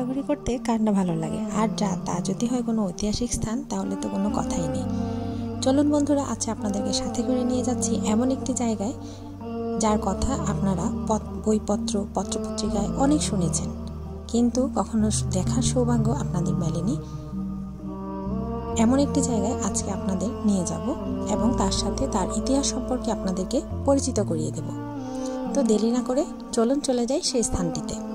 ঘোরাঘুরি করতে কার না ভালো লাগে। আর যা, তা যদি হয় কোনো ঐতিহাসিক স্থান, তাহলে তো কোনো কথাই নেই। চলুন বন্ধুরা আজকে আপনাদেরকে সাথে করে নিয়ে যাচ্ছি এমন একটি জায়গায়, যার কথা আপনারা বইপত্র, পত্রপত্রিকায় অনেক শুনেছেন। কিন্তু কখনো দেখার সৌভাগ্য আপনাদের মেলেনি। এমন একটি জায়গায় আজকে আপনাদের নিয়ে যাব এবং তার সাথে তার ইতিহাস সম্পর্কে আপনাদেরকে পরিচিত করিয়ে দেব। তো দেরি না করে চলুন চলে যাই সেই স্থানটিতে।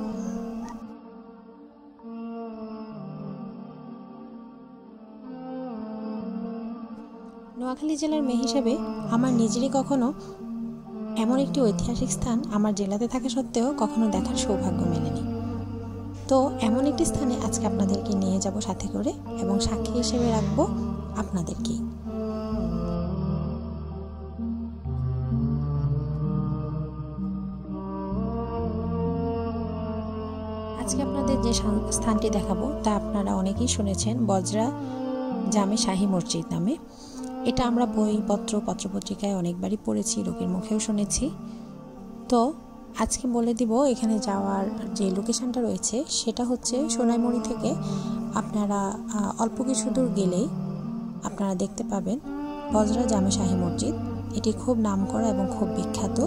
নোয়াখালী জেলার মেয়ে হিসেবে আমার নিজেরই কখনো এমন একটি ঐতিহাসিক স্থান আমার জেলাতে থাকা সত্ত্বেও কখনো দেখার সৌভাগ্য মেলেনি। তো এমন একটি স্থানে আজকে আপনাদেরকে নিয়ে যাব সাথে করে এবং সাক্ষী হিসেবে রাখব আপনাদেরকেই আজকে আপনাদের যে স্থানটি দেখাবো তা আপনারা অনেকেই শুনেছেন, বজরা জামে শাহী মসজিদ নামে। এটা আমরা বইপত্র, পত্রপত্রিকায় অনেকবারই পড়েছি, লোকের মুখেও শুনেছি। তো আজকে বলে দিব এখানে যাওয়ার যে লোকেশনটা রয়েছে, সেটা হচ্ছে সোনাইমুড়ি থেকে আপনারা অল্প কিছু দূর গেলেই আপনারা দেখতে পাবেন বজরা জামে শাহী মসজিদ। এটি খুব নাম করা এবং খুব বিখ্যাত।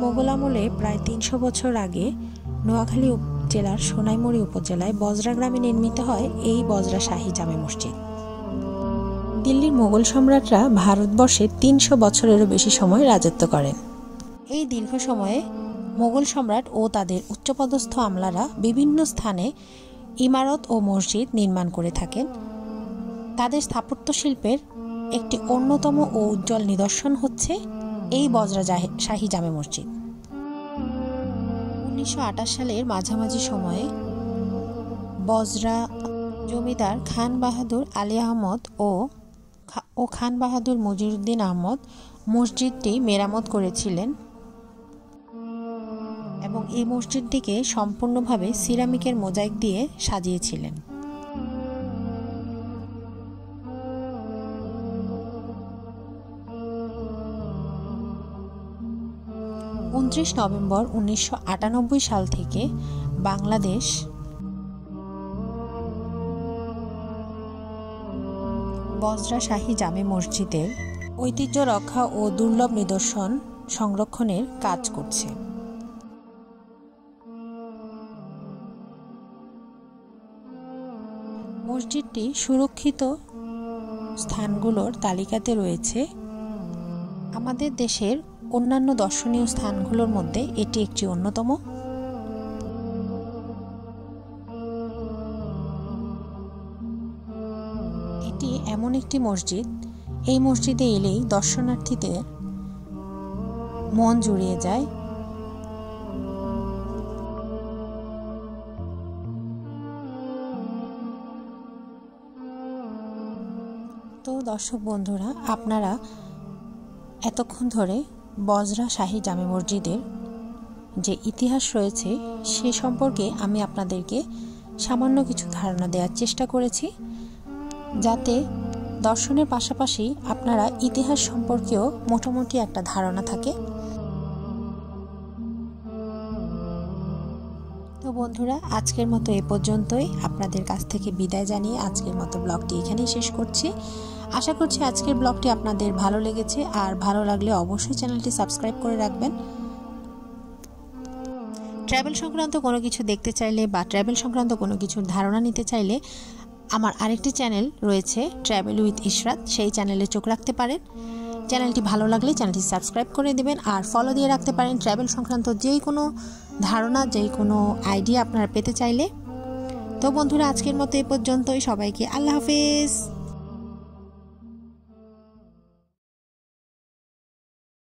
মোগল আমলে প্রায় তিনশো বছর আগে নোয়াখালী জেলার সোনাইমুড়ি উপজেলায় বজরা গ্রামে নির্মিত হয় এই বজরা শাহী জামে মসজিদ। দিল্লির মোগল সম্রাটরা ভারতবর্ষে তিনশো বছরেরও বেশি সময় রাজত্ব করেন। এই দীর্ঘ সময়ে মোগল সম্রাট ও তাদের উচ্চপদস্থ আমলারা বিভিন্ন স্থানে ইমারত ও মসজিদ নির্মাণ করে থাকেন। তাদের স্থাপত্য শিল্পের একটি অন্যতম ও উজ্জ্বল নিদর্শন হচ্ছে এই বজরা শাহী জামে মসজিদ। উনিশশো আটাশ সালের মাঝামাঝি সময়ে বজরা জমিদার খান বাহাদুর আলী আহমদ ও ও খান বাহাদুর মজিরুদ্দিন আহমদ মসজিদটি মেরামত করেছিলেন এবং এই মসজিদটিকে সম্পূর্ণভাবে সিরামিকের মোজাইক দিয়ে সাজিয়েছিলেন। উনত্রিশ নভেম্বর উনিশশো আটানব্বই সাল থেকে বাংলাদেশ বজরা শাহী জামে মসজিদের ঐতিহ্য রক্ষা ও দুর্লভ নিদর্শন সংরক্ষণের কাজ করছে। মসজিদটি সুরক্ষিত স্থানগুলোর তালিকাতে রয়েছে আমাদের দেশের অন্যান্য দর্শনীয় স্থানগুলোর মধ্যে এটি একটি অন্যতম। এটি এমন একটি মসজিদ। এই মসজিদে এলেই দর্শনার্থীদের মন জুড়িয়ে যায়। তো দর্শক বন্ধুরা, আপনারা এতক্ষণ ধরে বজরা শাহী জামে মসজিদের যে ইতিহাস রয়েছে, সে সম্পর্কে আমি আপনাদেরকে সামান্য কিছু ধারণা দেওয়ার চেষ্টা করেছি, যাতে দর্শনের পাশাপাশি আপনারা ইতিহাস সম্পর্কেও মোটামুটি একটা ধারণা থাকে। তো বন্ধুরা, আজকের মতো এ পর্যন্তই। আপনাদের কাছ থেকে বিদায় জানিয়ে আজকের মতো ব্লগটি এখানেই শেষ করছি। আশা করছি আজকের ব্লগটি আপনাদের ভালো লেগেছে, আর ভালো লাগলে অবশ্যই চ্যানেলটি সাবস্ক্রাইব করে রাখবেন। ট্রাভেল সংক্রান্ত কোনো কিছু দেখতে চাইলে বা ট্রাভেল সংক্রান্ত কোনো কিছুর ধারণা নিতে চাইলে আমার আরেকটি চ্যানেল রয়েছে ট্রাভেল উইথ ইশরাত। সেই চ্যানেলে চোখ রাখতে পারেন। চ্যানেলটি ভালো লাগলে চ্যানেলটি সাবস্ক্রাইব করে দেবেন আর ফলো দিয়ে রাখতে পারেন ট্রাভেল সংক্রান্ত যেই কোনো ধারণা যেই কোনো আইডিয়া আপনারা পেতে চাইলে। তো বন্ধুরা, আজকের মতো এ পর্যন্তই। সবাইকে আল্লাহ হাফেজ।